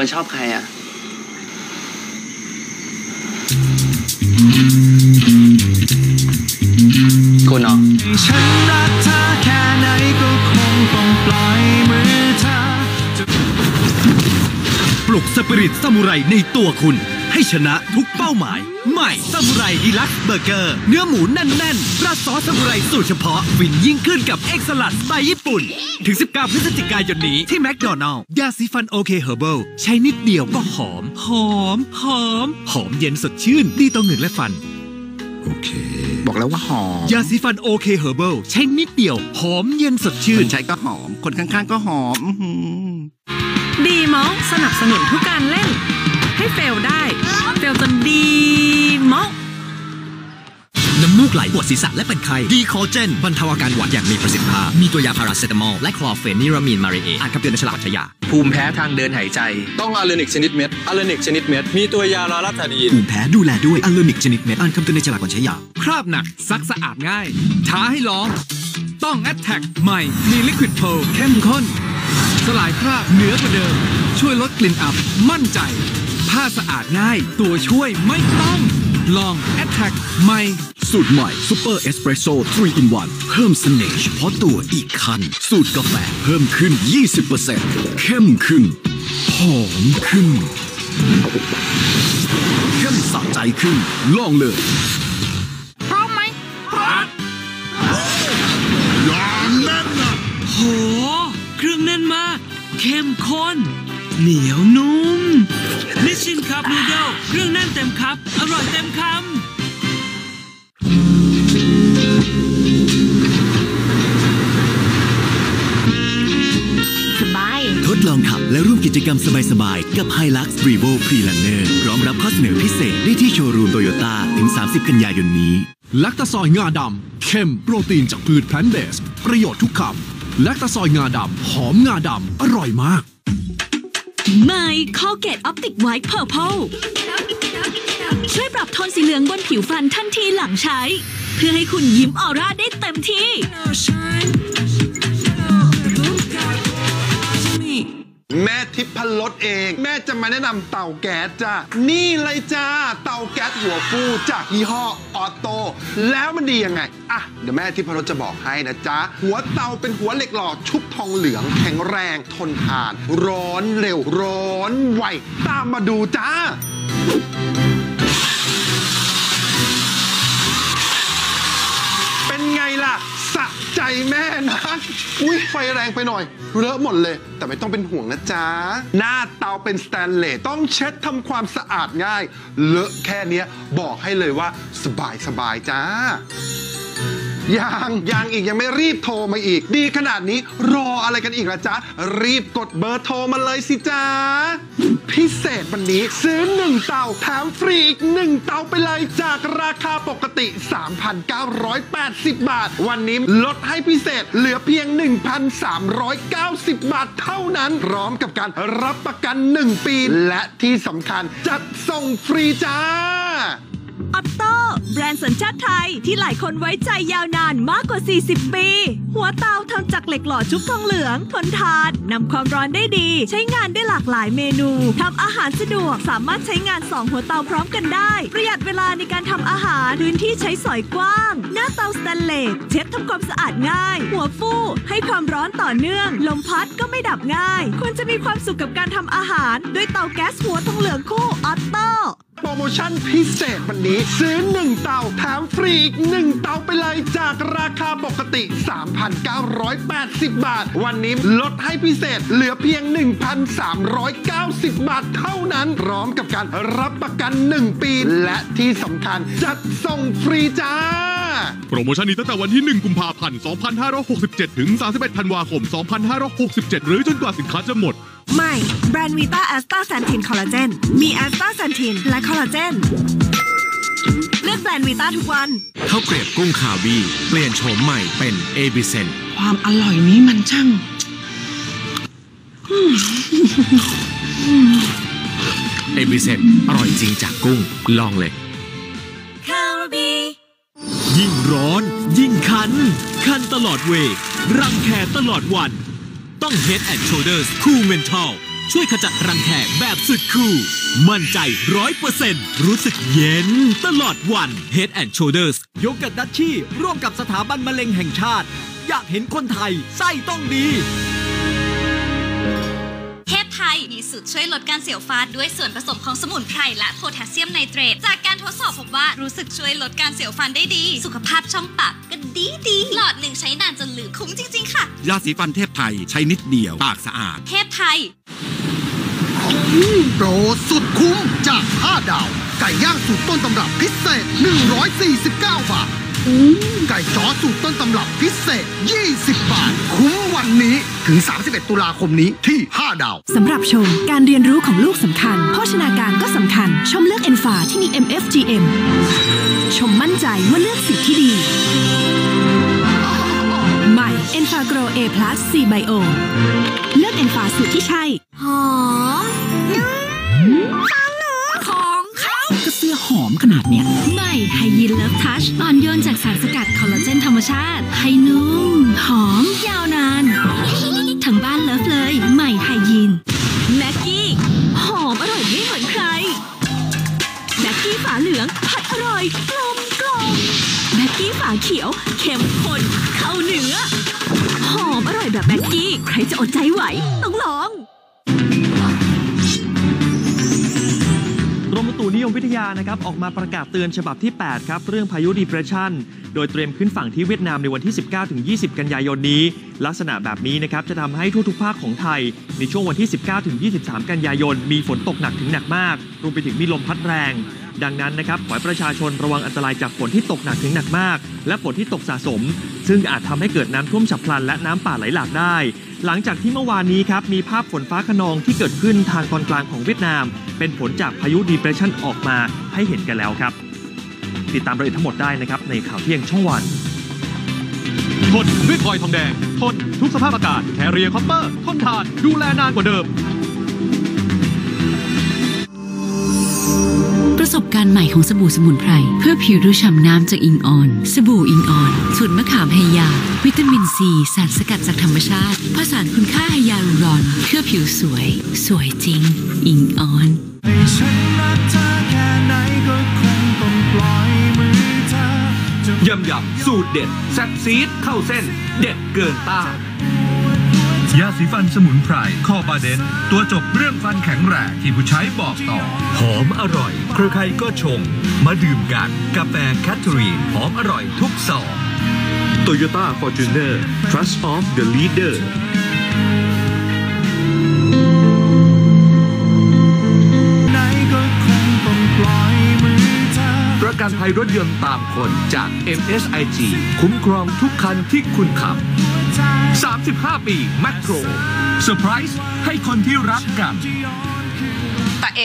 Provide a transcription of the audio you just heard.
ควรชอบใครอะ คุณเนาะฉันรักเธอแค่ไหนก็คงต้องปล่อยมือเธอ ปลุกสปิริตซามูไรในตัวคุณ ให้ชนะทุกเป้าหมาย ใหม่ซามูไร Deluxe Burger เนื้อหมูแน่นๆราดซอสซามูไรสูตรเฉพาะฟินยิ่งขึ้นกับ egg salad สไตล์ญี่ปุ่น ถึง 19 พฤศจิกายนนี้ที่แมคโดนัลด์ยาสีฟันโอเคเฮอร์เบิลใช้นิดเดียวก็หอม หอม หอม หอมเย็นสดชื่น ดีต่อเหงือกและฟัน โอเค บอกแล้วว่าหอม ยาสีฟันโอเคเฮอร์เบิลใช้นิดเดียว หอมเย็นสดชื่น คนใช้ก็หอม คนข้างๆก็หอมอื้อหือดีมอลสนับสนุนทุกการเล่นให้ fail ได้ fail จนดีมอลน้ำมูกไหลปวดศีรษะและเป็นไข้ดีคอเจนบรรเทาอาการหวัดอย่างมีประสิทธิภาพ มีตัวยาพาราเซตามอล และคลอเฟนิรามีนมาลีเอต อ่านคำเตือนในฉลากใช้ยา ภูมิแพ้ทางเดินหายใจ ต้องอัลเลอร์นิคชนิดเม็ดอัลเลอร์นิคชนิดเม็ด มีตัวยาลอราทาดีนภูมิแพ้ดูแลด้วยอัลเลอร์นิคชนิดเม็ด อ่านคำเตือนในฉลากก่อนใช้ยา คราบหนักซักสะอาดง่าย ท้าให้ลอง ต้อง a t t a c k ใหม่มี liquid power เข้มข้น สลายคราบเหนือกว่าเดิม ช่วยลดกลิ่นอับ มั่นใจ ผ้าสะอาดง่าย ตัวช่วยไม่ต้อง ลอง a t t a c k ใหม่ สูตรใหม่ซูเปอร์เอสเปรสโซ่3 in 1 เพิ่มเสน่ห์เฉพาะตัวอีกคัน สูตรกาแฟเพิ่มขึ้น 20%เข้มขึ้น หอมขึ้น เข้มสะใจขึ้น ลองเลยพร้อมไหมพร้อมยามันอะโห เครื่องแน่นมาก เข้มข้น เหนียวนุ่มนิชชิน Cup Noodles เครื่องแน่นเต็มคัพอร่อยเต็มคำสบาย ทดลองขับและร่วมกิจกรรมสบายๆ กับ Hilux Revo Freelander พร้อมรับข้อเสนอพิเศษได้ที่โชว์รูมโตโยต้าถึง 30 กันยายนนี้แลคตาซอยงาดำเข้มโปรตีนจากพืช plant-based ประโยชน์ทุกคำแลคตาซอยงาดำหอมงาดำอร่อยมาก ใหม่คอลเกต Optic White Purple ช่วยปรับโทนสีเหลืองบนผิวฟันทันทีหลังใช้ เพื่อให้คุณยิ้มออร่าได้เต็มที่ ทิพพลดเอง แม่จะมาแนะนำเตาแก๊สจ้านี่เลยจ้าเตาแก๊สหัวฟูจากยี่ห้อออโต้แล้วมันดียังไงอะเดี๋ยวแม่ทิพพลดจะบอกให้นะจ๊ะหัวเตาเป็นหัวเหล็กหล่อชุบทองเหลืองแข็งแรงทนทาน ร้อนเร็วร้อนไวตามมาดูจ้า แม่นะ อุ้ยไฟแรงไปหน่อย เลอะหมดเลย แต่ไม่ต้องเป็นห่วงนะจ๊ะ หน้าเตาเป็นสแตนเลสต้องเช็ดทำความสะอาดง่าย เลอะแค่เนี้ย บอกให้เลยว่าสบายสบายจ้ายังยังอีกยังไม่รีบโทรมาอีก ดีขนาดนี้รออะไรกันอีกละจ๊ะ รีบกดเบอร์โทรมาเลยสิจ๊ะ พิเศษวันนี้ซื้อ 1 เตาแถมฟรีอีก 1 เตาไปเลยจากราคาปกติ 3,980 บาท วันนี้ลดให้พิเศษเหลือเพียง 1,390 บาทเท่านั้น พร้อมกับการรับประกัน 1 ปี และที่สำคัญจัดส่งฟรีจ้า ออตโต้แบรนด์สัญชาติไทยที่หลายคนไว้ใจยาวนานมากกว่า 40 ปี หัวเตาทำจากเหล็กหล่อชุบทองเหลือง ทนทานนำความร้อนได้ดี ใช้งานได้หลากหลายเมนูทำอาหารสะดวกสามารถใช้งาน 2 หัวเตาพร้อมกันได้ ประหยัดเวลาในการทำอาหารพื้นที่ใช้สอยกว้าง หน้าเตาสแตนเลสเช็ดทำความสะอาดง่าย หัวฟูให้ความร้อนต่อเนื่อง ลมพัดก็ไม่ดับง่าย คุณจะมีความสุขกับการทำอาหาร ด้วยเตาแก๊สหัวทองเหลืองคู่ออตโต้ รโมชั่นพิเศษวันนี้ ซื้อ 1 เตาแถมฟรีอีก 1 เตาไปเลยจากราคาปกติ 3,980 บาท วันนี้ลดให้พิเศษเหลือเพียง 1,390 บาทเท่านั้น พร้อมกับการรับประกัน 1 ปี และที่สำคัญจัดส่งฟรีจ้า โปรโมชั่นนี้ตั้งแต่วันที่ 1 กุมภาพันธ์ 2567 ถึง 31 ธันวาคม 2567 หรือจนกว่าสินค้าจะหมด ใหม่ แบรนด์วีต้าแอสตาแซนทินคอลลาเจน มีแอสตาแซนทินและคอลลาเจน เลือกแบรนด์วีต้าทุกวันข้าวเกรียบกุ้งคาลบี้ เปลี่ยนโฉมใหม่เป็นเอบิเซนความอร่อยนี้มันช่างเอบิเซนอร่อยจริงจากกุ้ง ลองเลย ยิ่งร้อน ยิ่งคัน คันตลอดเวย์รังแคตลอดวัน ต้อง Head and Shoulders Cool Mental ช่วยขจัดรังแคแบบสุดคูลมั่นใจร้อยเปอร์เซ็นต์รู้สึกเย็นตลอดวัน Head and Shoulders โยเกิร์ตดัชชี่ร่วมกับสถาบันมะเร็งแห่งชาติ อยากเห็นคนไทยไส้ต้องดี สูตรช่วยลดการเสียวฟันด้วยส่วนผสมของสมุนไพรและโพแทสเซียมไนเตรตจากการทดสอบพบว่ารู้สึกช่วยลดการเสียวฟันได้ดี สุขภาพช่องปากก็ดีดีหลอดหนึ่งใช้นานจนลืมคุ้มจริง ๆ ค่ะ ยาสีฟันเทพไทยใช้นิดเดียวปากสะอาด เทพไทยโปรสุดคุ้มจาก 5 ดาว ไก่ย่างสูตรต้นตำรับพิเศษ 149 บาท ไก่จ้อสูตรต้นตำรับพิเศษ 20 บาท คุ้มวันนี้ถึง 31 ตุลาคมนี้ที่ 5 ดาว สำหรับชมการเรียนรู้ของลูกสำคัญ โภชนาการก็สำคัญ ชมเลือกเอ็นฟาที่มี MFGM ชมมั่นใจว่าเลือกสิ่งที่ดีใหม่ e n f a g r o w A Plus C Bio เลือกเอ็นฟาสูตรที่ใช่หอม ขนาดเนี้ยใหม่ไฮยีนเลิฟทัชอ่อนโยนจากสารสกัดคอลลาเจนธรรมชาติ ให้นุ่ม หอม ยาวนาน ทั้งบ้านเลิฟเลยใหม่ไฮยีนแม็กกี้ หอมอร่อยไม่เหมือนใคร แม็กกี้ฝาเหลือง ผัดอร่อย กลมกลมแม็กกี้ฝาเขียวเข้มข้นเข้าเนื้อ หอมอร่อยแบบแม็กกี้ ใครจะอดใจไหวต้องลอง นิยมวิทยานะครับออกมาประกาศเตือนฉบับที่ 8 ครับ เรื่องพายุดีเพรสชันโดยเตรียมขึ้นฝั่งที่เวียดนามในวันที่ 19-20 กันยายนนี้ ลักษณะแบบนี้นะครับจะทำให้ทั่วทุกภาคของไทย ในช่วงวันที่ 19-23 กันยายน มีฝนตกหนักถึงหนักมาก รวมไปถึงมีลมพัดแรง ดังนั้นนะครับขอให้ประชาชนระวังอันตรายจากฝนที่ตกหนักถึงหนักมาก และฝนที่ตกสะสม ซึ่งอาจทำให้เกิดน้ำท่วมฉับพลันและน้ำป่าไหลหลากได้ หลังจากที่เมื่อวานนี้ครับมีภาพฝนฟ้าขนองที่เกิดขึ้นทางตอนกลางของเวียดนาม เป็นผลจากพายุดีเพรสชันออกมาให้เห็นกันแล้วครับ ติดตามรายละเอียดทั้งหมดได้นะครับในข่าวเที่ยงช่องวันทนด้วยคอยล์ทองแดง ทนทุกสภาพอากาศแคเรียร์ Copper ทนทานดูแลนานกว่าเดิม ประสบการณ์ใหม่ของสบู่สมุนไพร เพื่อผิวดูฉ่ำน้ำจากอิงออน สบู่อิงออนสูตรมะขามไฮยา วิตามินซี สารสกัดจากธรรมชาติผสานคุณค่าไฮยาลูรอน เพื่อผิวสวย สวยจริง อิงอร ยำยำสูตรเด็ดแซ่บซี้ดเข้าเส้น เด็ดเกินต้านยาสีฟันสมุนไพรคอลบาเด้นท์ตัวจบเรื่องฟันแข็งแรงที่ผู้ใช้บอกต่อ หอมอร่อย ใครๆก็ชมมาดื่มกัน กาแฟแคทเธอรีนหอมอร่อยทุกซอง Toyota Fortuner Trust of the Leader ประกันภัยรถยนต์ตามคนจาก MSIG คุ้มครองทุกคันที่คุณขับ 35 ปีแมคโครเซอร์ไพรส์ให้คนที่รักกันตาเอ